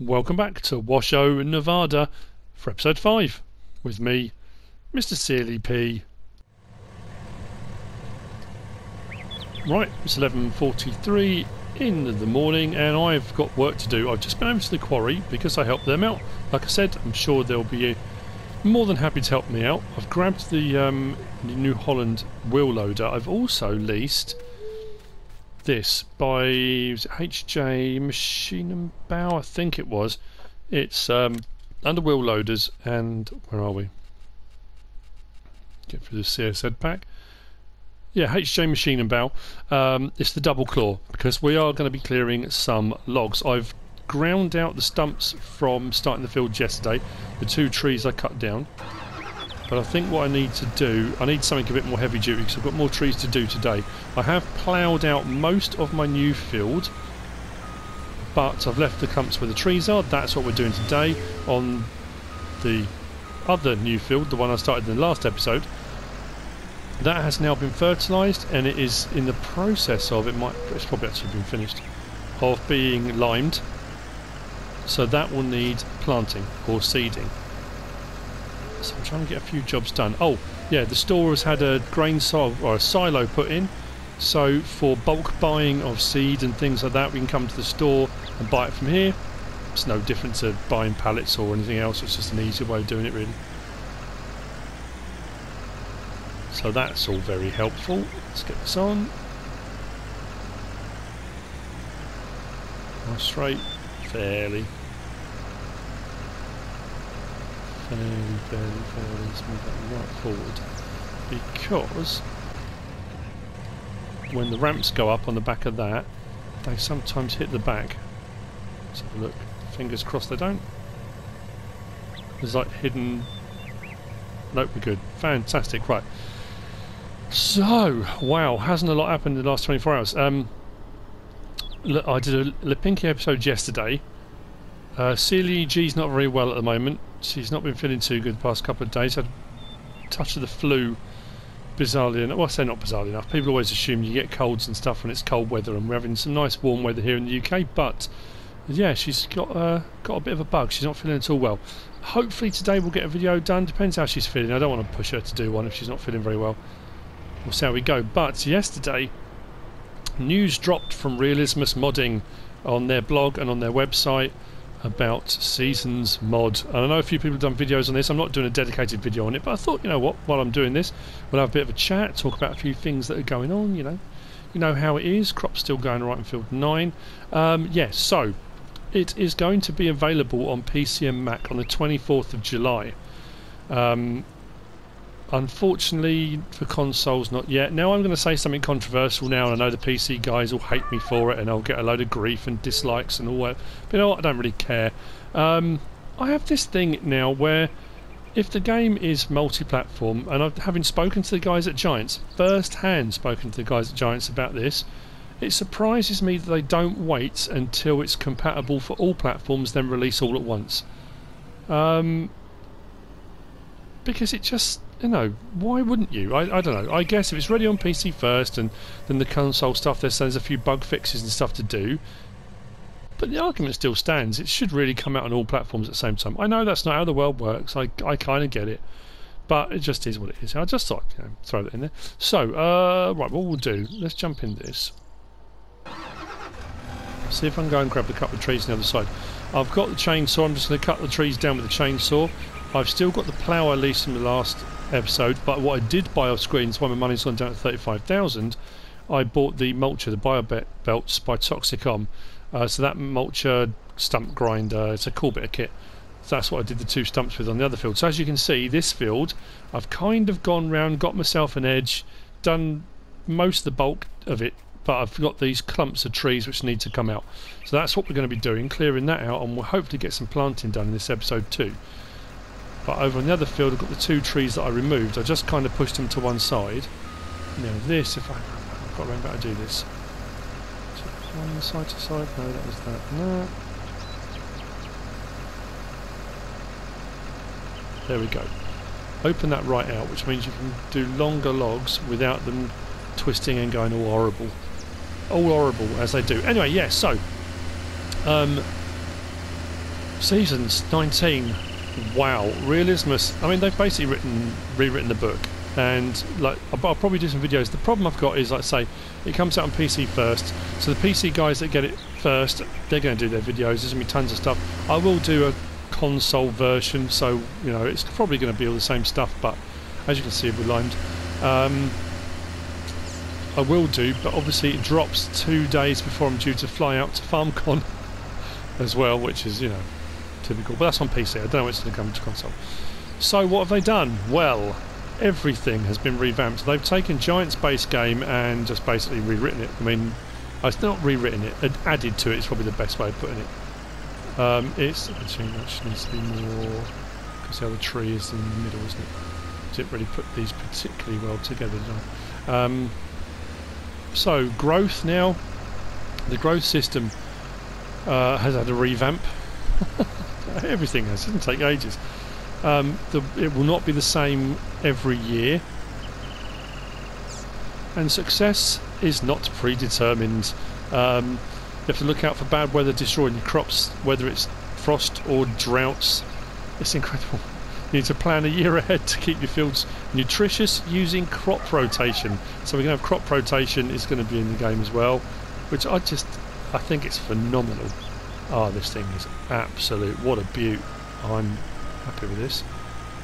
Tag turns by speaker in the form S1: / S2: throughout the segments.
S1: Welcome back to Washoe, Nevada for episode 5 with me, Mr. Sealy P. Right, it's 11.43 in the morning and I've got work to do. I've just been over to the quarry because I helped them out. Like I said, I'm sure they'll be more than happy to help me out. I've grabbed the, um, the New Holland wheel loader. I've also leased this by HJ Machine and Bow, I think it was. It's um, under wheel loaders and where are we? Get through the CSZ pack. Yeah, HJ Machine and Bow. Um, it's the double claw because we are going to be clearing some logs. I've ground out the stumps from starting the field yesterday, the two trees I cut down. But I think what I need to do, I need something a bit more heavy duty because I've got more trees to do today. I have ploughed out most of my new field, but I've left the clumps where the trees are. That's what we're doing today on the other new field, the one I started in the last episode. That has now been fertilised and it is in the process of, it might, it's probably actually been finished, of being limed. So that will need planting or seeding. So I'm trying to get a few jobs done. Oh, yeah, the store has had a grain silo or a silo put in. So for bulk buying of seed and things like that, we can come to the store and buy it from here. It's no different to buying pallets or anything else. It's just an easier way of doing it, really. So that's all very helpful. Let's get this on. Nice straight, fairly fairly, fairly, fairly, that right forward. Because when the ramps go up on the back of that they sometimes hit the back. Let's have a look. Fingers crossed they don't. There's like hidden. Nope we're good. Fantastic. Right. So wow hasn't a lot happened in the last 24 hours. Um look, I did a Lipinki episode yesterday. Uh, Celia G's not very well at the moment. She's not been feeling too good the past couple of days. Had a touch of the flu, bizarrely enough. Well, I say not bizarrely enough. People always assume you get colds and stuff when it's cold weather, and we're having some nice warm weather here in the UK. But yeah, she's got uh, got a bit of a bug. She's not feeling at all well. Hopefully today we'll get a video done. Depends how she's feeling. I don't want to push her to do one if she's not feeling very well. We'll see how we go. But yesterday, news dropped from Realismus Modding on their blog and on their website about Seasons mod. And I know a few people have done videos on this. I'm not doing a dedicated video on it, but I thought, you know what, while I'm doing this, we'll have a bit of a chat, talk about a few things that are going on, you know. You know how it is. Crop's still going right in field 9. Um, yes, yeah, so it is going to be available on PC and Mac on the 24th of July. Um, Unfortunately for consoles, not yet. Now I'm going to say something controversial now, and I know the PC guys will hate me for it, and I'll get a load of grief and dislikes and all that. But you know what? I don't really care. Um, I have this thing now where if the game is multi-platform, and I've having spoken to the guys at Giants, first-hand spoken to the guys at Giants about this, it surprises me that they don't wait until it's compatible for all platforms, then release all at once. Um, because it just you know, why wouldn't you? I, I don't know. I guess if it's ready on PC first and then the console stuff, there's, there's a few bug fixes and stuff to do. But the argument still stands. It should really come out on all platforms at the same time. I know that's not how the world works. I, I kind of get it. But it just is what it is. I just thought, you know, throw that in there. So, uh, right, what we'll do, let's jump in this. See if I can go and grab a couple of trees on the other side. I've got the chainsaw. I'm just going to cut the trees down with the chainsaw. I've still got the plough I leased from the last episode, but what I did buy off screen when my money's gone down to 35,000, I bought the mulcher, the bio belts by Toxicom. Uh, so that mulcher stump grinder, it's a cool bit of kit. So that's what I did the two stumps with on the other field. So as you can see, this field, I've kind of gone round, got myself an edge, done most of the bulk of it, but I've got these clumps of trees which need to come out. So that's what we're going to be doing, clearing that out, and we'll hopefully get some planting done in this episode too. But over on the other field I've got the two trees that I removed. I just kind of pushed them to one side. Now this, if I, I've got to remember how to do this. One side to side, no that was that, no. There we go. Open that right out, which means you can do longer logs without them twisting and going all horrible. All horrible as they do. Anyway, yes, yeah, so um, Seasons 19. Wow, realismus. I mean, they've basically written rewritten the book, and like I'll, probably do some videos. The problem I've got is, like, say, it comes out on PC first, so the PC guys that get it first, they're going to do their videos. There's going to be tons of stuff. I will do a console version, so you know it's probably going to be all the same stuff, but as you can see, we're lined. Um, I will do, but obviously it drops two days before I'm due to fly out to FarmCon as well, which is, you know, typical. But that's on PC. I don't know when it's going to come to console. So what have they done? Well, everything has been revamped. They've taken Giant's base game and just basically rewritten it. I mean, it's not rewritten it, added to it is probably the best way of putting it. Um, it's actually actually needs to be more because the other tree is in the middle, isn't it? Didn't really put these particularly well together, did I? Um, so growth now, the growth system uh, has had a revamp. Everything has. It doesn't take ages. Um, the, it will not be the same every year. And success is not predetermined. Um, you have to look out for bad weather destroying your crops, whether it's frost or droughts. It's incredible. You need to plan a year ahead to keep your fields nutritious using crop rotation. So we're going to have crop rotation is going to be in the game as well, which I just I think it's phenomenal. Oh, this thing is absolute. What a beaut. I'm happy with this.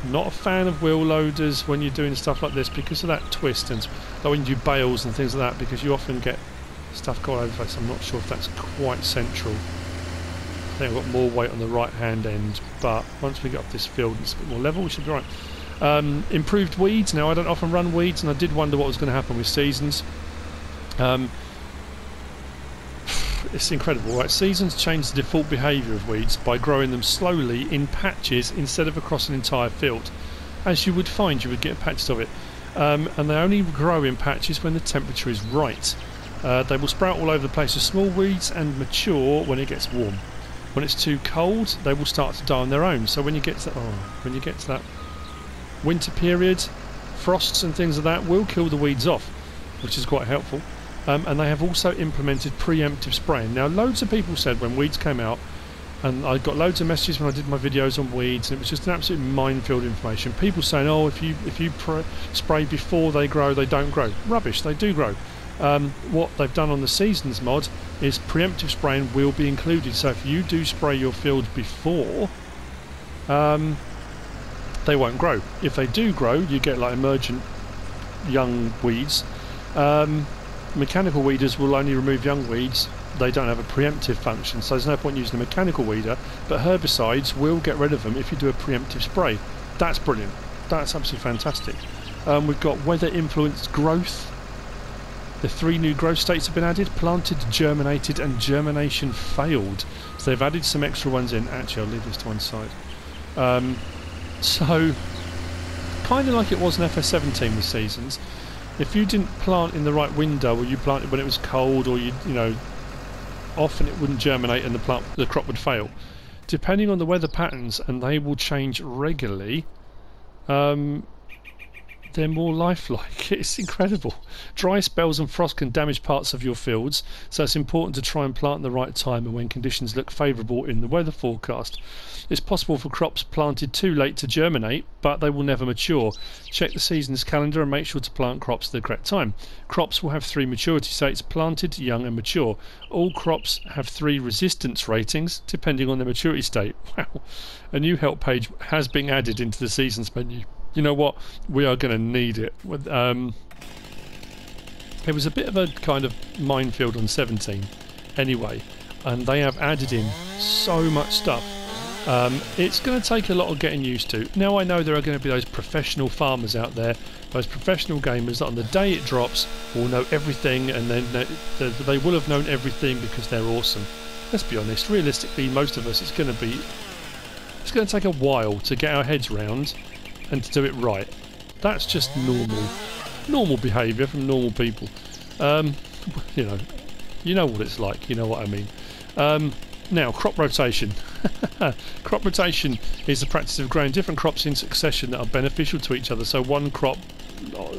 S1: Not a fan of wheel loaders when you're doing stuff like this because of that twist and like when you do bales and things like that because you often get stuff going over place. I'm not sure if that's quite central I think I've got more weight on the right hand end but once we get up this field it's a bit more level we should be right. Um, improved weeds, now I don't often run weeds and I did wonder what was going to happen with seasons. Um, it's incredible, right? Seasons change the default behaviour of weeds by growing them slowly in patches instead of across an entire field. As you would find, you would get patches of it. Um, and they only grow in patches when the temperature is right. Uh, they will sprout all over the place as small weeds and mature when it gets warm. When it's too cold, they will start to die on their own. So when you get to oh, when you get to that winter period, frosts and things like that will kill the weeds off, which is quite helpful. Um, and they have also implemented preemptive spraying. Now, loads of people said when weeds came out, and I got loads of messages when I did my videos on weeds, and it was just an absolute minefield information. People saying, "Oh, if you if you spray before they grow, they don't grow." Rubbish. They do grow. Um, what they've done on the seasons mod is preemptive spraying will be included. So if you do spray your field before, um, they won't grow. If they do grow, you get like emergent young weeds. Um, mechanical weeders will only remove young weeds. They don't have a preemptive function, so there's no point using a mechanical weeder. But herbicides will get rid of them if you do a preemptive spray. That's brilliant. That's absolutely fantastic. Um, we've got weather influenced growth the three new growth states have been added, planted, germinated and germination failed. So they've added some extra ones in. Actually, I'll leave this to one side. Um, so, kind of like it was in FS17 with seasons. If you didn't plant in the right window or you planted when it was cold or you, you know, often it wouldn't germinate and the plant, the crop would fail. Depending on the weather patterns, and they will change regularly, um, they're more lifelike. It's incredible. Dry spells and frost can damage parts of your fields, so it's important to try and plant at the right time and when conditions look favourable in the weather forecast. It's possible for crops planted too late to germinate, but they will never mature. Check the season's calendar and make sure to plant crops at the correct time. Crops will have three maturity states planted, young, and mature. All crops have three resistance ratings depending on their maturity state. Wow. A new help page has been added into the seasons menu you know what? We are going to need it. Um, it was a bit of a kind of minefield on 17 anyway, and they have added in so much stuff. Um, it's going to take a lot of getting used to. Now I know there are going to be those professional farmers out there, those professional gamers that on the day it drops will know everything and then they will have known everything because they're awesome. Let's be honest, realistically most of us it's going to be it's going to take a while to get our heads round and to do it right. That's just normal, normal behaviour from normal people. Um, you know, you know what it's like. You know what I mean. Um, now, crop rotation. crop rotation is the practice of growing different crops in succession that are beneficial to each other. So one crop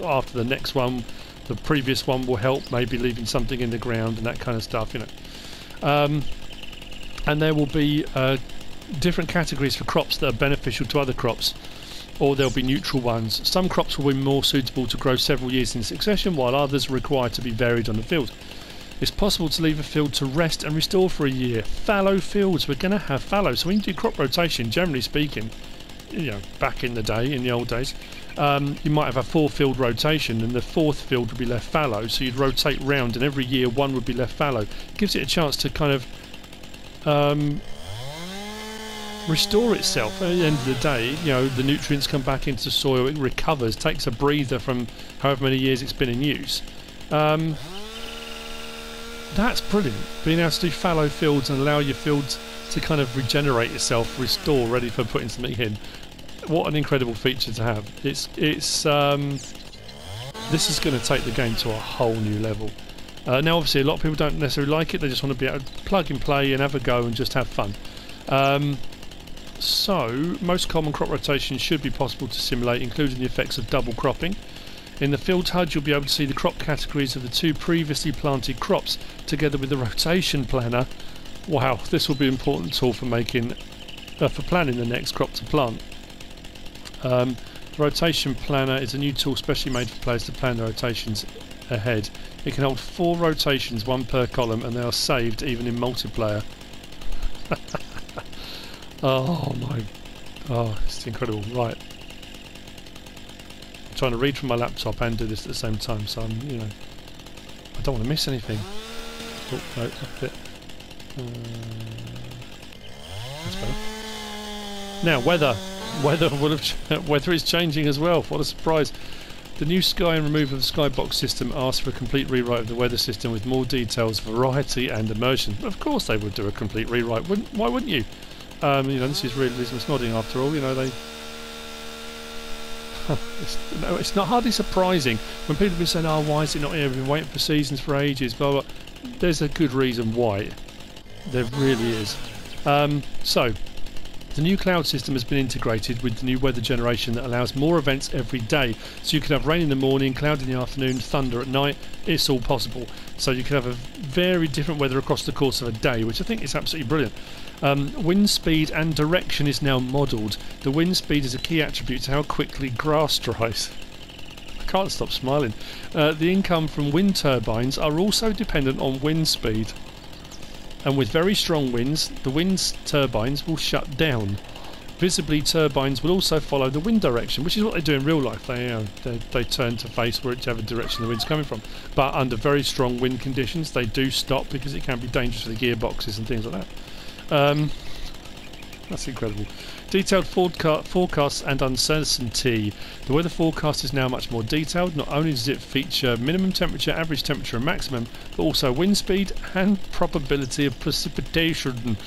S1: after the next one, the previous one will help, maybe leaving something in the ground and that kind of stuff. You know, um, and there will be uh, different categories for crops that are beneficial to other crops, or there'll be neutral ones. Some crops will be more suitable to grow several years in succession, while others are required to be varied on the field. It's possible to leave a field to rest and restore for a year. Fallow fields, we're going to have fallow. So when you do crop rotation, generally speaking, you know, back in the day, in the old days, um, you might have a four field rotation and the fourth field would be left fallow. So you'd rotate round and every year one would be left fallow. Gives it a chance to kind of um, restore itself. At the end of the day, you know, the nutrients come back into the soil, it recovers, takes a breather from however many years it's been in use. Um, that's brilliant. Being able to do fallow fields and allow your fields to kind of regenerate itself, restore, ready for putting something in. What an incredible feature to have. It's it's um, this is going to take the game to a whole new level. Uh, now, obviously, a lot of people don't necessarily like it. They just want to be able to plug and play and have a go and just have fun. Um, so, most common crop rotations should be possible to simulate, including the effects of double cropping. In the field HUD, you'll be able to see the crop categories of the two previously planted crops, together with the rotation planner. Wow, this will be an important tool for making, uh, for planning the next crop to plant. Um, the rotation planner is a new tool specially made for players to plan their rotations ahead. It can hold four rotations, one per column, and they are saved even in multiplayer. oh my, oh, it's incredible. Right, I'm trying to read from my laptop and do this at the same time, so I'm, you know, I don't want to miss anything. Oh no, bit. Uh, that's better. Now, weather. Weather will have weather is changing as well. What a surprise! The new sky and removal of the skybox system asks for a complete rewrite of the weather system with more details, variety, and immersion. Of course, they would do a complete rewrite. Wouldn't, why wouldn't you? Um, you know, this is Realismus Modding after all. You know, they. it's, no, it's not hardly surprising when people have been saying, "Oh, why is it not here? We've been waiting for seasons for ages." Blah blah. There's a good reason why. There really is. Um, so, the new cloud system has been integrated with the new weather generation that allows more events every day. So you can have rain in the morning, cloud in the afternoon, thunder at night. It's all possible. So you can have a very different weather across the course of a day, which I think is absolutely brilliant. Um, wind speed and direction is now modelled. The wind speed is a key attribute to how quickly grass dries. I can't stop smiling. Uh, the income from wind turbines are also dependent on wind speed and with very strong winds, the wind turbines will shut down. Visibly, turbines will also follow the wind direction, which is what they do in real life. They, uh, they, they turn to face whichever direction the wind's coming from. But under very strong wind conditions, they do stop because it can be dangerous for the gearboxes and things like that. Um, that's incredible. Detailed forecasts and uncertainty. The weather forecast is now much more detailed. Not only does it feature minimum temperature, average temperature, and maximum, but also wind speed and probability of precipitation.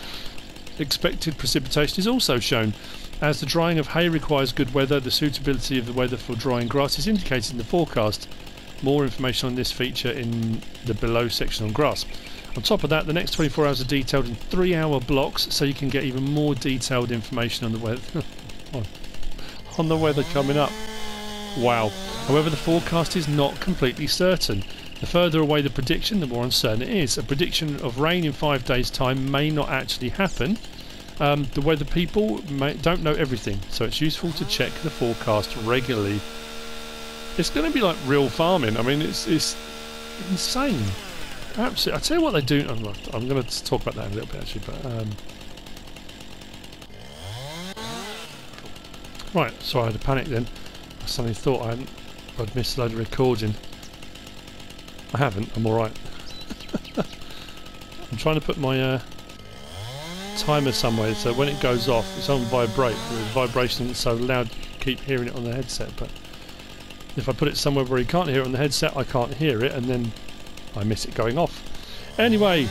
S1: Expected precipitation is also shown. As the drying of hay requires good weather, the suitability of the weather for drying grass is indicated in the forecast. More information on this feature in the below section on grass. On top of that, the next 24 hours are detailed in three hour blocks so you can get even more detailed information on the weather on the weather coming up. Wow. However, the forecast is not completely certain. The further away the prediction, the more uncertain it is. A prediction of rain in five days' time may not actually happen. Um, the weather people may, don't know everything, so it's useful to check the forecast regularly. It's going to be like real farming. I mean, it's, it's insane. Absolutely. I tell you what they do. I'm, I'm going to talk about that in a little bit actually, but. Um, right. Sorry, I had a panic then. I suddenly thought I hadn't, I'd missed a load of recording. I haven't. I'm all right. I'm trying to put my uh, timer somewhere so when it goes off, it's on vibrate. The vibration is so loud, you keep hearing it on the headset. But if I put it somewhere where you can't hear it on the headset, I can't hear it, and then I miss it going off. Anyway,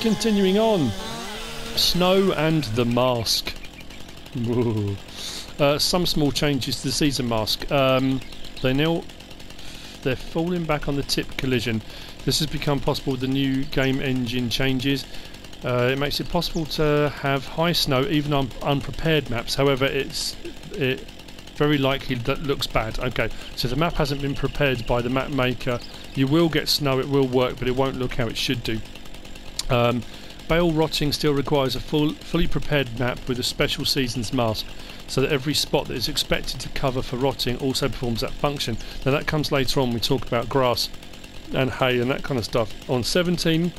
S1: continuing on. Snow and the mask. Uh, some small changes to the season mask. Um, they now they're falling back on the tip collision. This has become possible with the new game engine changes. Uh, it makes it possible to have high snow even on unprepared maps. However, it's it very likely that looks bad. Okay, so the map hasn't been prepared by the map maker. You will get snow, it will work, but it won't look how it should do. Um, Bale rotting still requires a full, fully prepared map with a special seasons mask, so that every spot that is expected to cover for rotting also performs that function. Now that comes later on. We talk about grass and hay and that kind of stuff. On 17,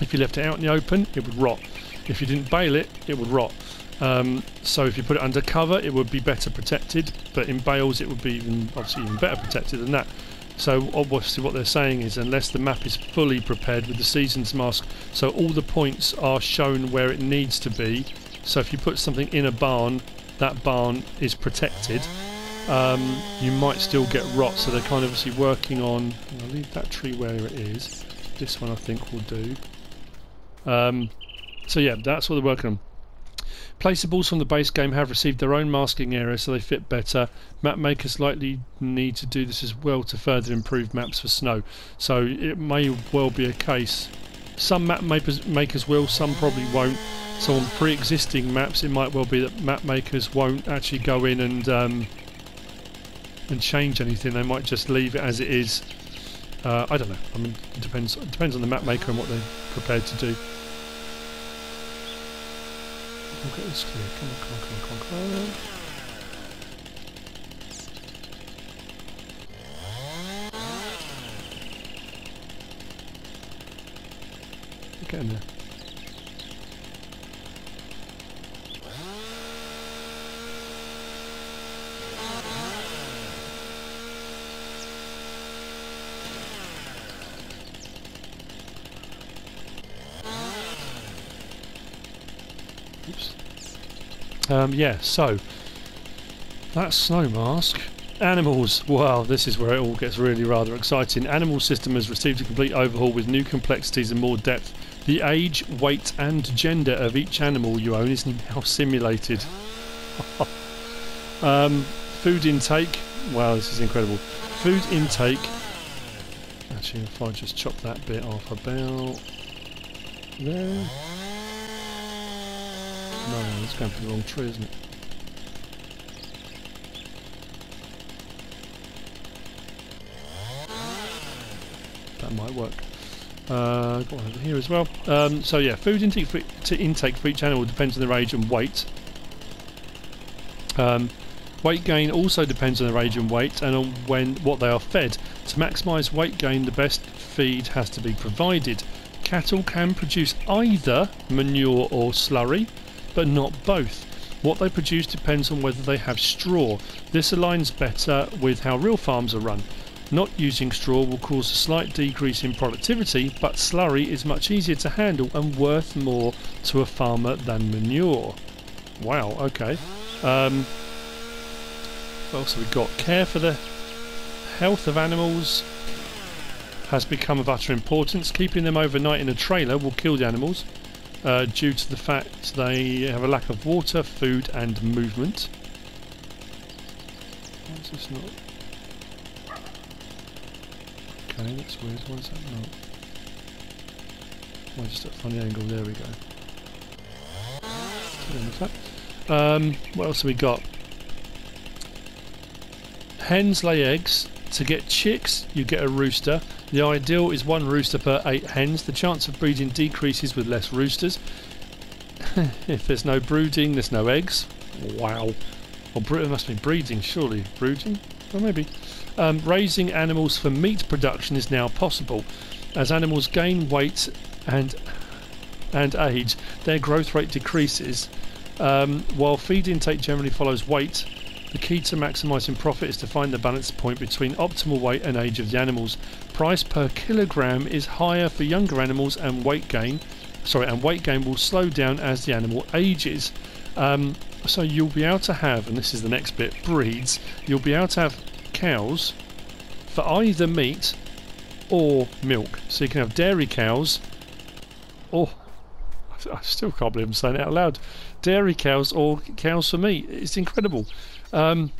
S1: if you left it out in the open, it would rot. If you didn't bale it, it would rot. Um, so if you put it under cover, it would be better protected, but in bales, it would be even obviously even better protected than that. So obviously what they're saying is unless the map is fully prepared with the seasons mask, so all the points are shown where it needs to be. So if you put something in a barn, that barn is protected. Um, you might still get rot, so they're kind of obviously working on. I'll leave that tree where it is. This one I think will do. Um, so yeah, that's what they're working on. Placeables from the base game have received their own masking area so they fit better. Map makers likely need to do this as well to further improve maps for snow. So it may well be a case. Some map makers will, some probably won't. So on pre-existing maps it might well be that map makers won't actually go in and um, and change anything. They might just leave it as it is. Uh, I don't know. I mean, it depends. It depends on the map maker and what they're prepared to do. We'll get this clear. Come on, come on, come on, come on, come on. Get in there. Um, yeah, so that snow mask. Animals. Wow, this is where it all gets really rather exciting. Animal system has received a complete overhaul with new complexities and more depth. The age, weight, and gender of each animal you own is now simulated. um, food intake. Wow, this is incredible. Food intake. Actually, if I just chop that bit off about there. No, it's going for the wrong tree, isn't it? That might work. Uh, got one over here as well. Um, so yeah, food intake for, intake for each animal depends on their age and weight. Um, weight gain also depends on their age and weight and on when what they are fed. To maximise weight gain, the best feed has to be provided. Cattle can produce either manure or slurry, but not both. What they produce depends on whether they have straw. This aligns better with how real farms are run. Not using straw will cause a slight decrease in productivity, but slurry is much easier to handle and worth more to a farmer than manure. Wow, okay. Um, what else have we got? Care for the health of animals has become of utter importance. Keeping them overnight in a trailer will kill the animals uh, due to the fact they have a lack of water, food and movement. Why is this not? Okay, that's weird. Why is that not? Why just at a funny angle? There we go. Um, what else have we got? Hens lay eggs. To get chicks, you get a rooster. The ideal is one rooster per eight hens. The chance of breeding decreases with less roosters. if there's no brooding, there's no eggs. Wow. Well, it must be breeding, surely. Brooding? Or maybe. Um, raising animals for meat production is now possible. As animals gain weight and and age, their growth rate decreases. Um, while feed intake generally follows weight, the key to maximising profit is to find the balance point between optimal weight and age of the animals. Price per kilogram is higher for younger animals and weight gain sorry and weight gain will slow down as the animal ages. Um, so you'll be able to have, and this is the next bit, breeds, you'll be able to have cows for either meat or milk. So you can have dairy cows or I still can't believe I'm saying it out loud. Dairy cows or cows for meat. It's incredible. Um,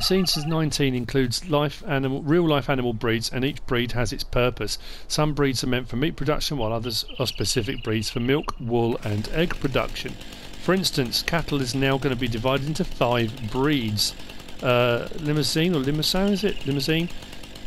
S1: Seasons 19 includes life animal, real life animal breeds, and each breed has its purpose. Some breeds are meant for meat production, while others are specific breeds for milk, wool, and egg production. For instance, cattle is now going to be divided into five breeds: uh, Limousin or Limousin, is it? limousine?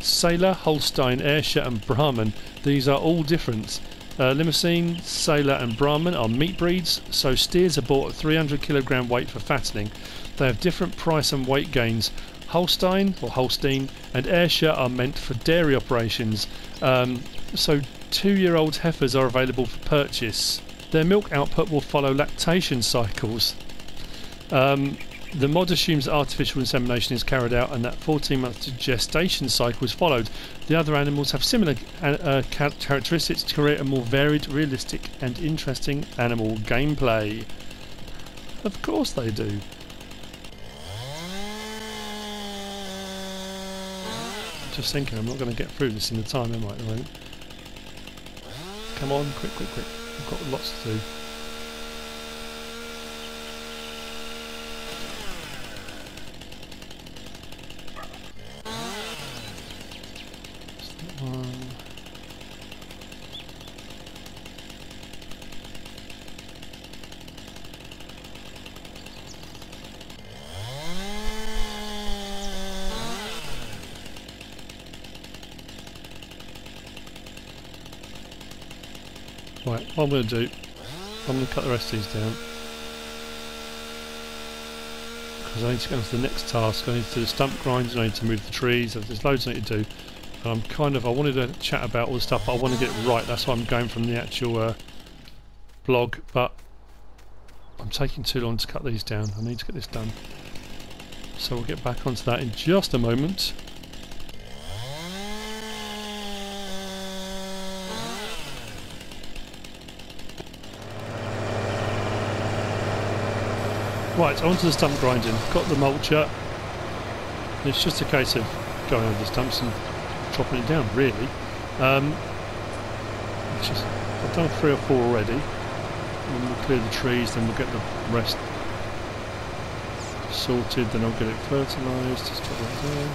S1: Salers, Holstein, Ayrshire, and Brahman. These are all different. Uh, Limousine, Salers, and Brahman are meat breeds, so steers are bought at 300 kilogram weight for fattening. They have different price and weight gains. Holstein or Holstein and Ayrshire are meant for dairy operations, um, so two-year-old heifers are available for purchase. Their milk output will follow lactation cycles. Um, the mod assumes artificial insemination is carried out and that 14 month gestation cycle is followed. The other animals have similar uh, uh characteristics to create a more varied, realistic, and interesting animal gameplay. Of course they do. Just thinking, I'm not going to get through this in the time, am I, at the moment? Come on, quick, quick, quick. I've got lots to do. Right, what I'm going to do, I'm going to cut the rest of these down. Because I need to go on to the next task. I need to do the stump grinds, I need to move the trees, there's loads I need to do. And I'm kind of, I wanted to chat about all the stuff, but I want to get it right. That's why I'm going from the actual uh, blog, but I'm taking too long to cut these down. I need to get this done. So we'll get back onto that in just a moment. Right, onto the stump grinding. Got the mulcher. It's just a case of going over the stumps and chopping it down, really. Um, I've done three or four already. And we'll clear the trees, then we'll get the rest sorted, then I'll get it fertilised. Just put that there.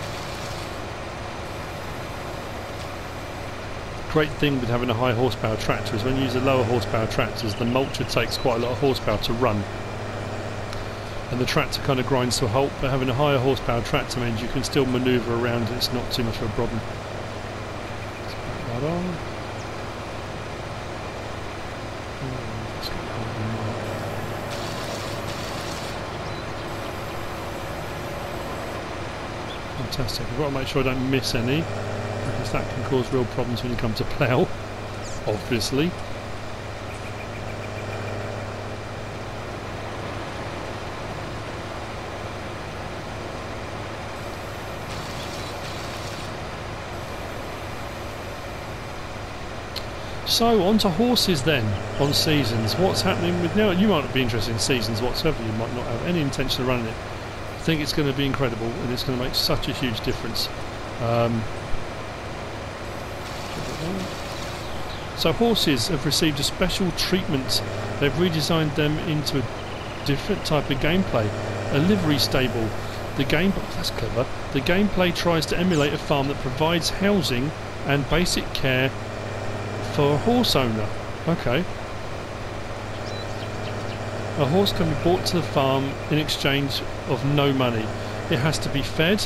S1: Great thing with having a high horsepower tractor is when you use a lower horsepower tractor the mulcher takes quite a lot of horsepower to run and the tractor kind of grinds to a halt but having a higher horsepower tractor means you can still manoeuvre around it, it's not too much of a problem. Fantastic. I've got to make sure I don't miss any because that can cause real problems when you come to plough, obviously. So on to horses then on seasons. What's happening with now? You might not be interested in seasons whatsoever. You might not have any intention of running it. I think it's going to be incredible and it's going to make such a huge difference. Um, so horses have received a special treatment. They've redesigned them into a different type of gameplay. A livery stable. The game oh, that's clever. The gameplay tries to emulate a farm that provides housing and basic care for a horse owner. Okay. A horse can be brought to the farm in exchange of no money. It has to be fed,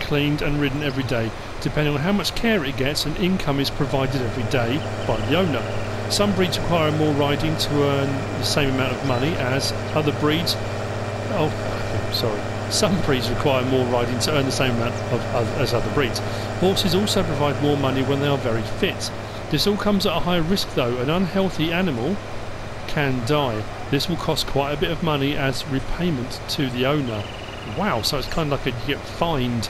S1: cleaned and ridden every day. Depending on how much care it gets, an income is provided every day by the owner. Some breeds require more riding to earn the same amount of money as other breeds. Oh, sorry. Some breeds require more riding to earn the same amount of, as other breeds. Horses also provide more money when they are very fit. This all comes at a high risk though. An unhealthy animal can die. This will cost quite a bit of money as repayment to the owner. Wow, so it's kind of like a, you get fined.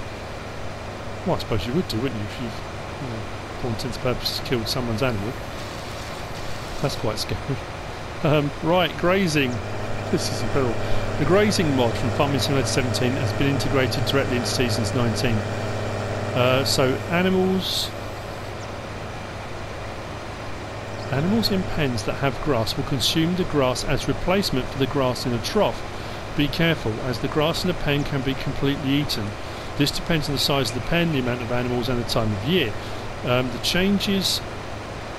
S1: Well, I suppose you would do, wouldn't you, if you've, you know, for all intents and purposes, killed someone's animal. That's quite scary. Um, right, grazing. This is incredible. The grazing mod from Farming Simulator 17 has been integrated directly into Seasons 19. Uh, so animals Animals in pens that have grass will consume the grass as replacement for the grass in a trough. Be careful, as the grass in a pen can be completely eaten. This depends on the size of the pen, the amount of animals and the time of year. Um, the changes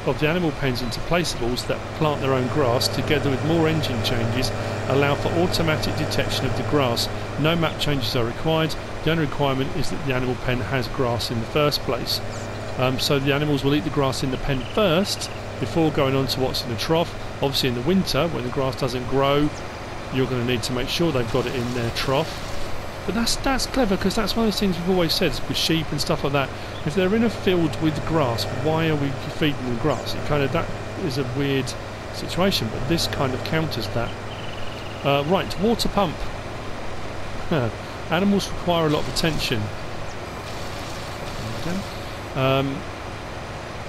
S1: of the animal pens into placeables that plant their own grass, together with more engine changes, allow for automatic detection of the grass. No map changes are required. The only requirement is that the animal pen has grass in the first place. Um, so the animals will eat the grass in the pen first before going on to what's in the trough. Obviously, in the winter, when the grass doesn't grow, you're going to need to make sure they've got it in their trough. But that's that's clever because that's one of the things we've always said with sheep and stuff like that. If they're in a field with grass, why are we feeding them grass? It kind of that is a weird situation, but this kind of counters that. Uh, right, water pump. Animals require a lot of attention. Um,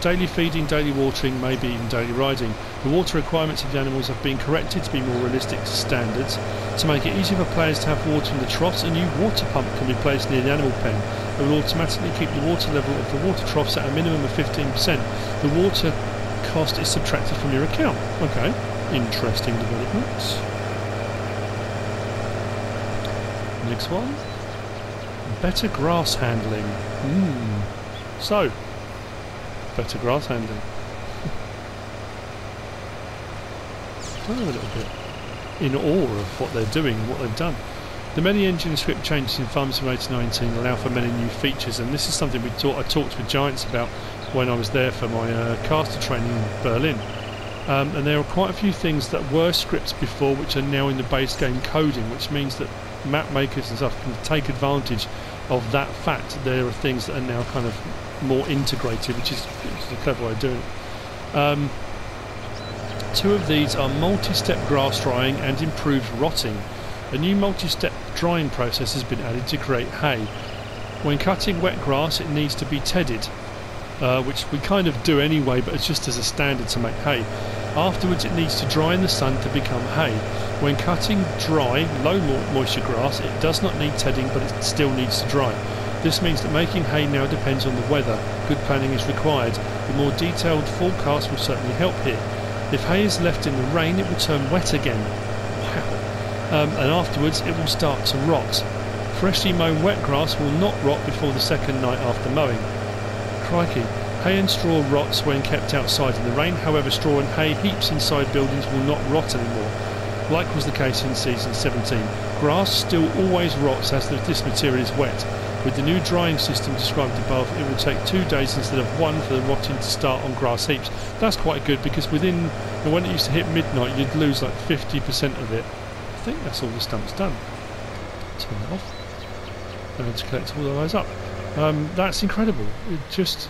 S1: daily feeding, daily watering, maybe even daily riding. The water requirements of the animals have been corrected to be more realistic to standards. To make it easier for players to have water in the troughs, a new water pump can be placed near the animal pen. It will automatically keep the water level of the water troughs at a minimum of 15%. The water cost is subtracted from your account. Okay, interesting developments. Next one. Better grass handling. Hmm. So, better grass handling. I'm a little bit in awe of what they're doing what they've done. The many engine script changes in Farm Simulator 19 allow for many new features, and this is something we I talked with Giants about when I was there for my uh, caster training in Berlin. Um, and there are quite a few things that were scripts before which are now in the base game coding, which means that map makers and stuff can take advantage of that fact. There are things that are now kind of more integrated, which is, which is a clever way of doing it. Um, two of these are multi-step grass drying and improved rotting. A new multi-step drying process has been added to create hay. When cutting wet grass it needs to be tedded, uh, which we kind of do anyway but it's just as a standard to make hay. Afterwards it needs to dry in the sun to become hay. When cutting dry, low moisture grass, it does not need tedding but it still needs to dry. This means that making hay now depends on the weather. Good planning is required. The more detailed forecast will certainly help here. If hay is left in the rain, it will turn wet again. Wow. Um, and afterwards, it will start to rot. Freshly mown wet grass will not rot before the second night after mowing. Crikey. Hay and straw rots when kept outside in the rain, however, straw and hay heaps inside buildings will not rot anymore, like was the case in season 17. Grass still always rots as this material is wet. With the new drying system described above, it will take two days instead of one for the rotting to start on grass heaps. That's quite good because within, when it used to hit midnight, you'd lose like 50% of it. I think that's all the stump's done. Turn that off. And to collect all those up. Um, that's incredible. It just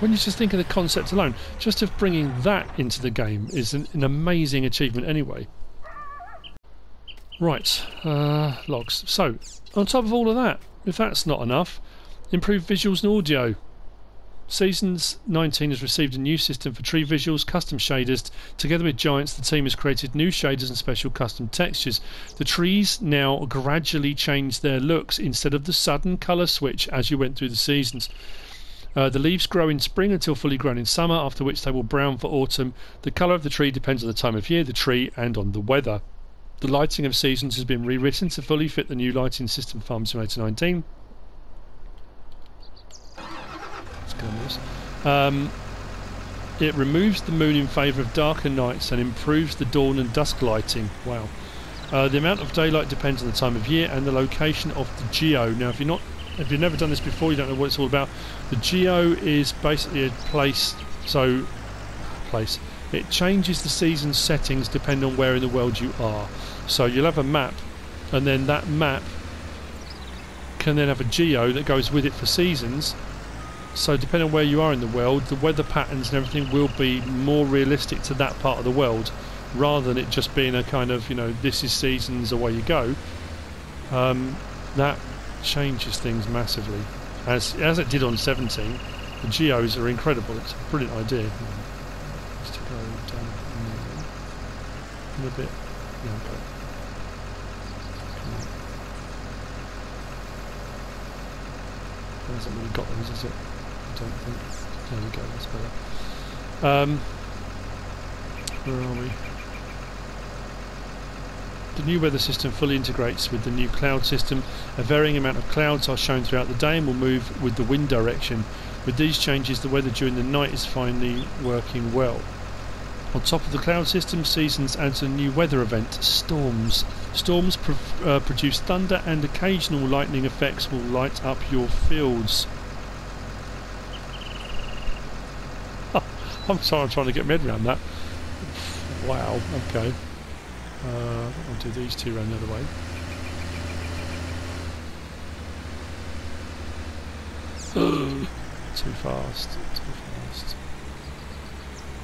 S1: when you just think of the concept alone, just of bringing that into the game is an, an amazing achievement anyway. Right, uh, logs. So, on top of all of that, if that's not enough, improved visuals and audio. Seasons 19 has received a new system for tree visuals, custom shaders. Together with Giants, the team has created new shaders and special custom textures. The trees now gradually change their looks instead of the sudden colour switch as you went through the seasons. Uh, the leaves grow in spring until fully grown in summer, after which they will brown for autumn. The colour of the tree depends on the time of year, the tree, and on the weather. The lighting of seasons has been rewritten to fully fit the new lighting system Farm Simulator 19. Um, it removes the moon in favour of darker nights and improves the dawn and dusk lighting. Wow. Uh, the amount of daylight depends on the time of year and the location of the geo. Now, if you're not, if you've never done this before, you don't know what it's all about. The geo is basically a place. So, place. It changes the season settings depending on where in the world you are. So you'll have a map, and then that map can then have a geo that goes with it for seasons. So depending on where you are in the world, the weather patterns and everything will be more realistic to that part of the world, rather than it just being a kind of you know this is seasons away you go. Um, that changes things massively, as as it did on 17. The geos are incredible. It's a brilliant idea. Just to go down a little bit. Yeah, okay. hasn't really got those, is it? I don't think. There we go, that's better. Um, where are we? The new weather system fully integrates with the new cloud system. A varying amount of clouds are shown throughout the day and will move with the wind direction. With these changes, the weather during the night is finally working well. On top of the cloud system, Seasons adds a new weather event, Storms. Storms uh, produce thunder and occasional lightning effects will light up your fields. I'm sorry, I'm trying to get my head around that. Wow, okay. Uh, I'll do these two around the other way. too fast, too fast.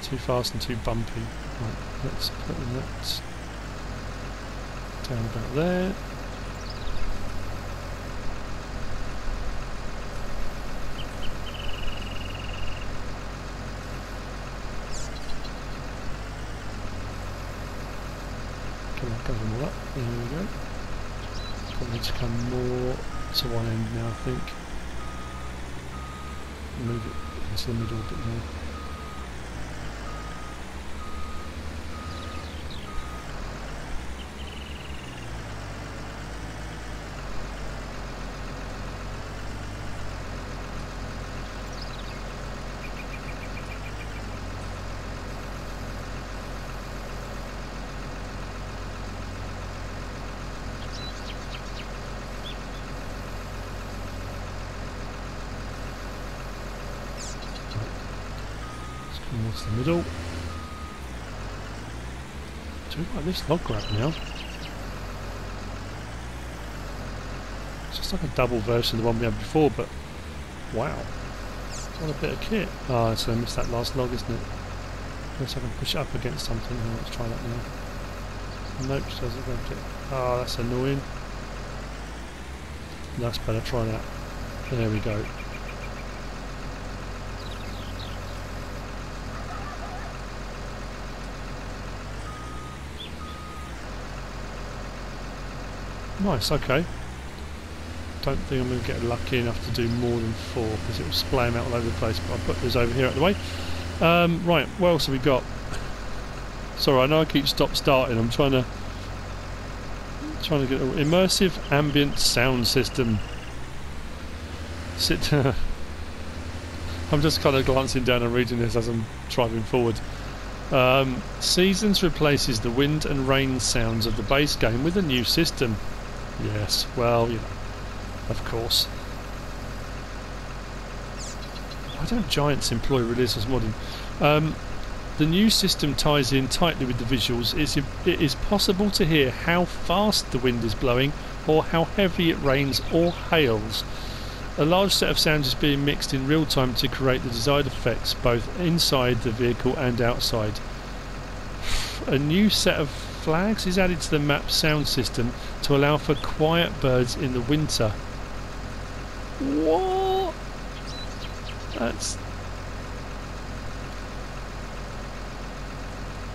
S1: Too fast and too bumpy. Right, let's put that down about there. Come on, cover them all up. There we go. Probably to come more to one end now, I think. Move it into the middle a bit more. What's the middle? Do we like this log grab now? It's just like a double version of the one we had before, but wow. What a bit of kit. Ah, so I missed that last log, isn't it? Unless I can push it up against something. Oh, let's try that now. Nope, she hasn't grabbed it. Ah, that's annoying. That's better, try that. There we go. Nice, okay. Don't think I'm going to get lucky enough to do more than four because it will splay them out all over the place. But I'll put those over here out the way. Um, right, what else have we got? Sorry, I know I keep stop starting. I'm trying to trying to get an immersive ambient sound system. Sit. I'm just kind of glancing down and reading this as I'm driving forward. Um, Seasons replaces the wind and rain sounds of the base game with a new system. Yes, well, you know, of course. Why don't giants employ Realismus Modding? Um, the new system ties in tightly with the visuals. It's, it is possible to hear how fast the wind is blowing or how heavy it rains or hails. A large set of sounds is being mixed in real time to create the desired effects both inside the vehicle and outside. A new set of flags is added to the map sound system to allow for quiet birds in the winter. What? That's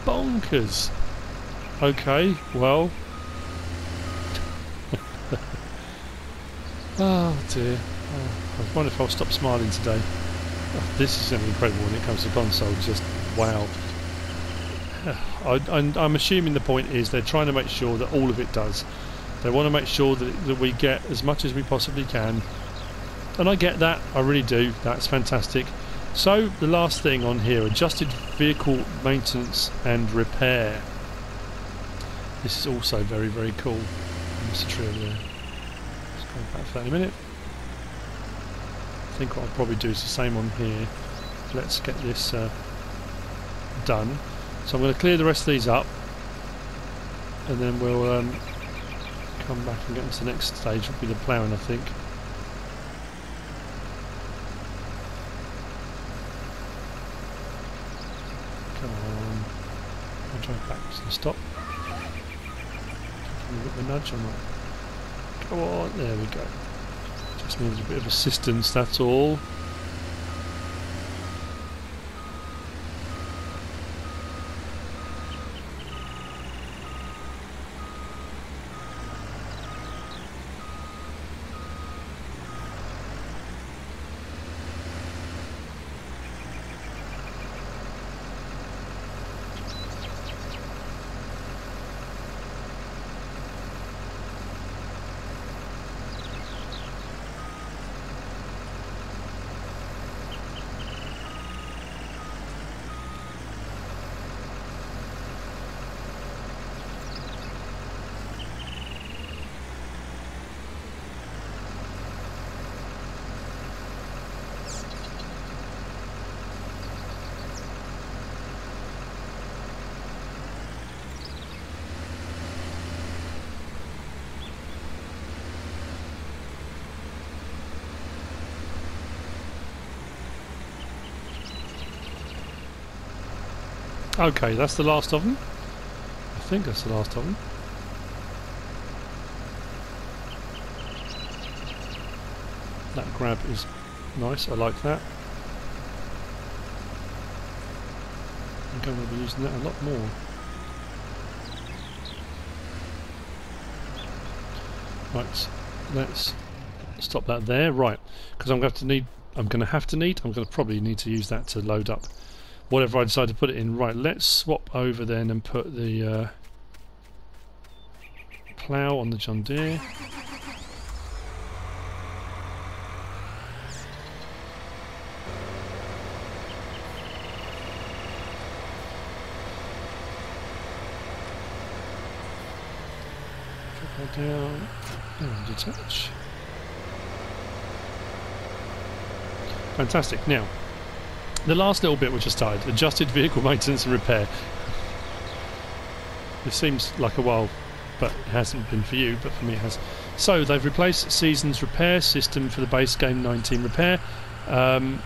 S1: bonkers. Okay, well. oh dear. Oh, I wonder if I'll stop smiling today. Oh, this is incredible when it comes to consoles, Just wow. I, am assuming the point is they're trying to make sure that all of it does. They want to make sure that, that we get as much as we possibly can. And I get that, I really do. That's fantastic. So, the last thing on here adjusted vehicle maintenance and repair. This is also very, very cool. A tree there. Let's go back for that in a minute. I think what I'll probably do is the same on here. Let's get this uh, done. So I'm going to clear the rest of these up and then we'll um, come back and get into the next stage, which will be the ploughing I think. Come on. I'll drive back to the stop. Can get the nudge or not? Come on, there we go. Just needs a bit of assistance, that's all. Okay, that's the last of them. I think that's the last of them. That grab is nice, I like that. I'm going to be using that a lot more. Right, let's stop that there. Right, because I'm going to need, I'm going to have to need, I'm going to probably need to use that to load up whatever I decide to put it in. Right, let's swap over then and put the uh, plough on the John Deere. Down and detach. Fantastic. Now, the last little bit which I started, adjusted vehicle maintenance and repair. This seems like a while, but it hasn't been for you, but for me it has. So they've replaced Seasons repair system for the base game 19 repair. Um,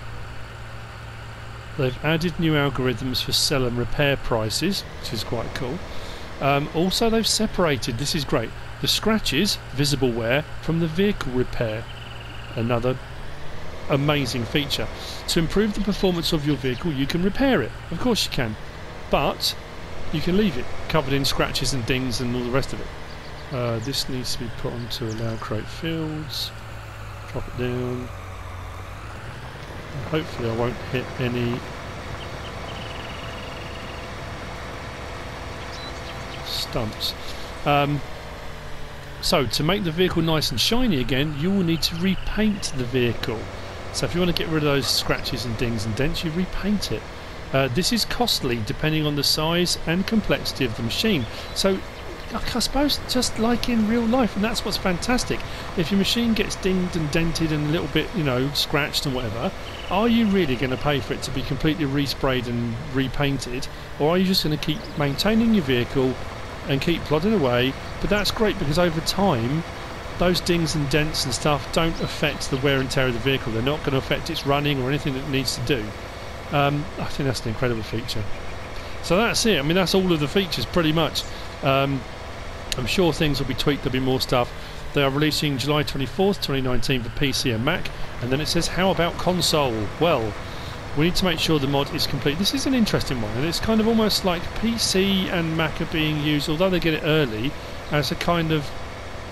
S1: they've added new algorithms for sell and repair prices, which is quite cool. Um, also, they've separated, this is great, the scratches, visible wear, from the vehicle repair. Another amazing feature. To improve the performance of your vehicle, you can repair it. Of course you can. But you can leave it covered in scratches and dings and all the rest of it. Uh, this needs to be put onto allow create fields. Drop it down. Hopefully I won't hit any stumps. Um, so to make the vehicle nice and shiny again, you will need to repaint the vehicle. So if you want to get rid of those scratches and dings and dents, you repaint it. Uh, this is costly depending on the size and complexity of the machine. So I suppose just like in real life, and that's what's fantastic. If your machine gets dinged and dented and a little bit, you know, scratched and whatever, are you really going to pay for it to be completely resprayed and repainted, or are you just going to keep maintaining your vehicle and keep plodding away? But that's great because over time, those dings and dents and stuff don't affect the wear and tear of the vehicle. They're not going to affect its running or anything that it needs to do. Um, I think that's an incredible feature. So that's it. I mean, that's all of the features pretty much. Um, I'm sure things will be tweaked. There'll be more stuff. They are releasing July 24th, 2019 for PC and Mac. And then it says, how about console? Well, we need to make sure the mod is complete. This is an interesting one, and it's kind of almost like PC and Mac are being used, although they get it early, as a kind of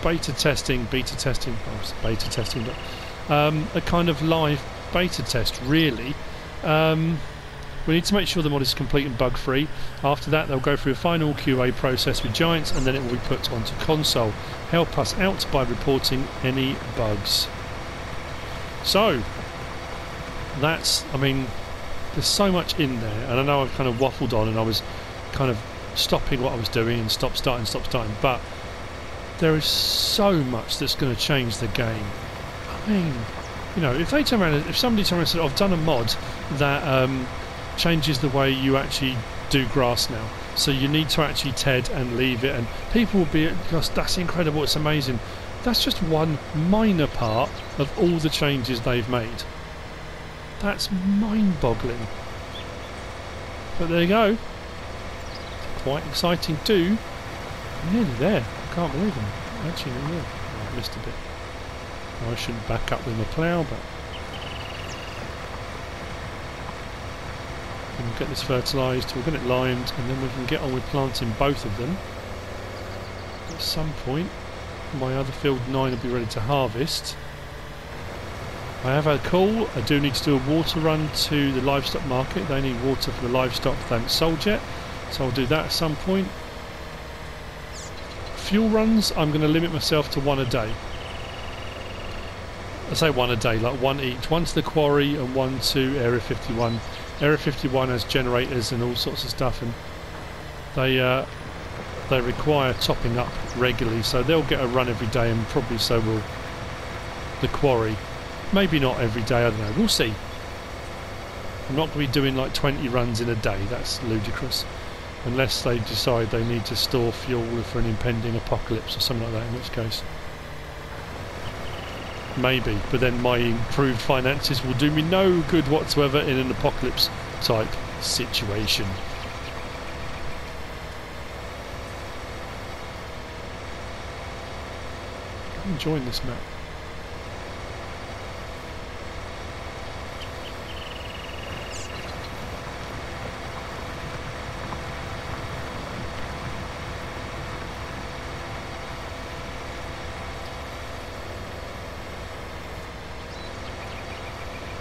S1: beta testing, beta testing, beta testing, but um, a kind of live beta test, really. Um, we need to make sure the mod is complete and bug free. After that, they'll go through a final QA process with Giants and then it will be put onto console. Help us out by reporting any bugs. So, that's, I mean, there's so much in there, and I know I've kind of waffled on and I was kind of stopping what I was doing and stop starting, stop starting, but there is so much that's going to change the game. I mean, you know, if they turn around, if somebody turns around and said, "I've done a mod that um, changes the way you actually do grass now," so you need to actually ted and leave it, and people will be, "Gosh, that's incredible! It's amazing." That's just one minor part of all the changes they've made. That's mind-boggling. But there you go. Quite exciting too. Nearly there can't believe them. Actually, no. I've missed a bit. I shouldn't back up with my plough, but... We'll get this fertilised, we'll get it limed, and then we can get on with planting both of them. At some point, my other field 9 will be ready to harvest. I have a call, I do need to do a water run to the livestock market. They need water for the livestock they haven't sold yet. So I'll do that at some point fuel runs, I'm going to limit myself to one a day. I say one a day, like one each. One to the quarry and one to Area 51. Area 51 has generators and all sorts of stuff, and they uh, they require topping up regularly, so they'll get a run every day, and probably so will the quarry. Maybe not every day, I don't know. We'll see. I'm not going to be doing like 20 runs in a day. That's ludicrous unless they decide they need to store fuel for an impending apocalypse or something like that in which case. Maybe but then my improved finances will do me no good whatsoever in an apocalypse type situation. Join enjoying this map.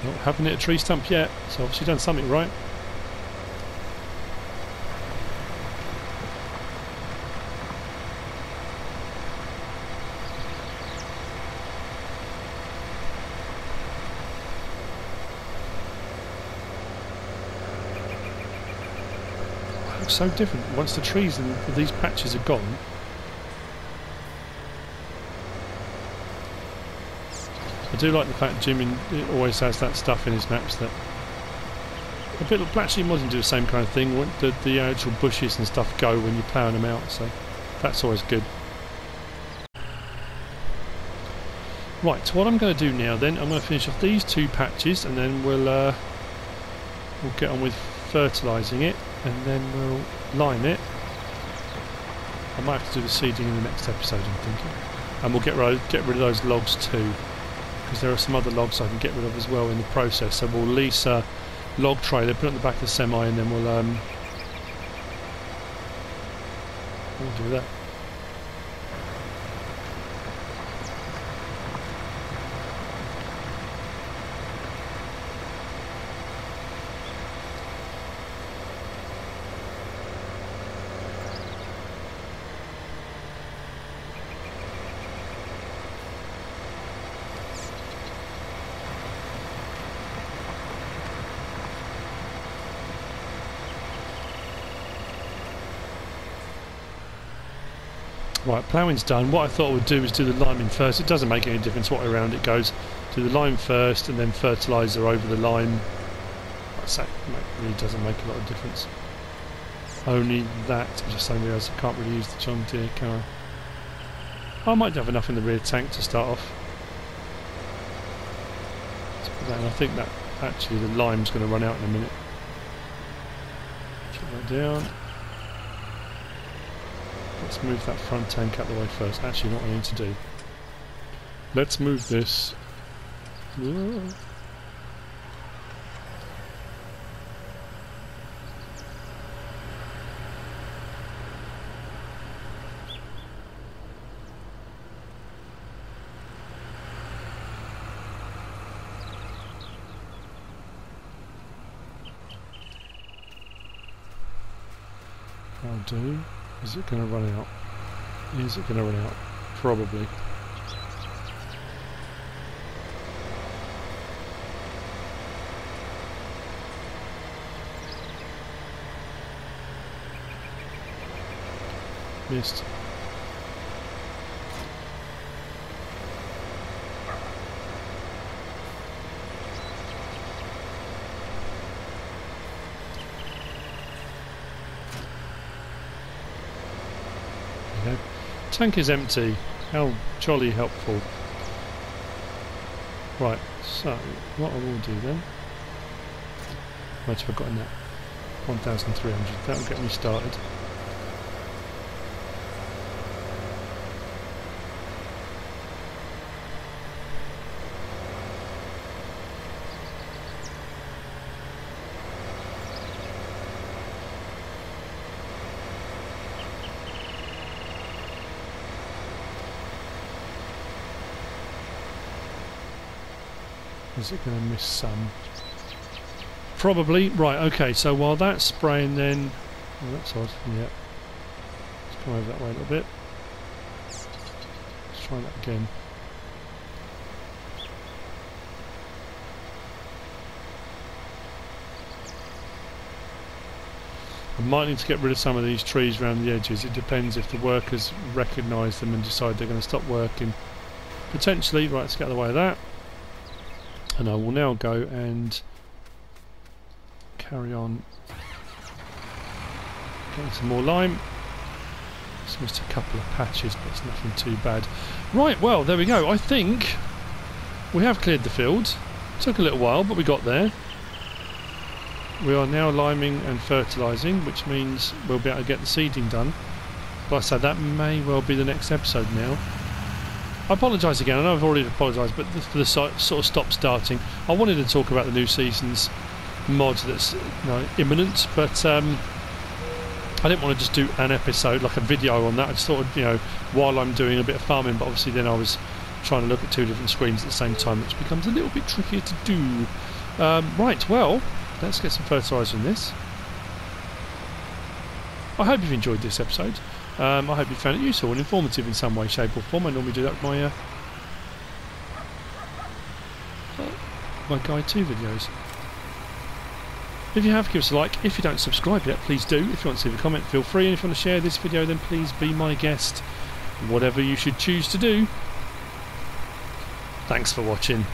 S1: Not having hit a tree stump yet, so obviously done something right. Looks so different once the trees and these patches are gone. Do like the fact Jim always has that stuff in his maps that a bit of Black Sheep Modding do the same kind of thing. The, the actual bushes and stuff go when you're ploughing them out, so that's always good. Right, so what I'm going to do now then, I'm going to finish off these two patches and then we'll uh, we'll get on with fertilising it and then we'll line it. I might have to do the seeding in the next episode, I'm thinking. And we'll get rid, get rid of those logs too because there are some other logs I can get rid of as well in the process. So we'll lease a log trailer, put it on the back of the semi, and then we'll um, we'll do that. Right, ploughing's done. What I thought I would do is do the liming first. It doesn't make any difference what way around it goes. Do the lime first and then fertiliser over the lime. Say, it really doesn't make a lot of difference. Only that, I just suddenly realised I can't really use the John Deere car. I might have enough in the rear tank to start off. And I think that actually the lime's going to run out in a minute. Put that down. Let's move that front tank out the way first. Actually, what I need to do. Let's move this. I'll do. Is it going to run out? Is it going to run out? Probably. Missed. Tank is empty. How jolly helpful. Right, so what I will do then. Much have I got in that? 1,300. That'll get me started. Is it going to miss some? Probably. Right, okay, so while that's spraying then... Oh, that's odd. Yeah. Let's come over that way a little bit. Let's try that again. I might need to get rid of some of these trees around the edges. It depends if the workers recognise them and decide they're going to stop working. Potentially, right, let's get out of the way of that and I will now go and carry on getting some more lime. It's missed a couple of patches but it's nothing too bad. Right well there we go. I think we have cleared the field. Took a little while but we got there. We are now liming and fertilising which means we'll be able to get the seeding done. But I said that may well be the next episode now I apologise again. I know I've already apologised, but for the sort of stop starting, I wanted to talk about the new season's mod that's you know, imminent, but um, I didn't want to just do an episode like a video on that. I just thought, you know, while I'm doing a bit of farming, but obviously then I was trying to look at two different screens at the same time, which becomes a little bit trickier to do. Um, right, well, let's get some fertiliser in this. I hope you've enjoyed this episode. Um, I hope you found it useful and informative in some way, shape or form. I normally do that with my, uh, my Guide 2 videos. If you have, give us a like. If you don't subscribe yet, please do. If you want to leave a comment, feel free. And if you want to share this video, then please be my guest. Whatever you should choose to do. Thanks for watching.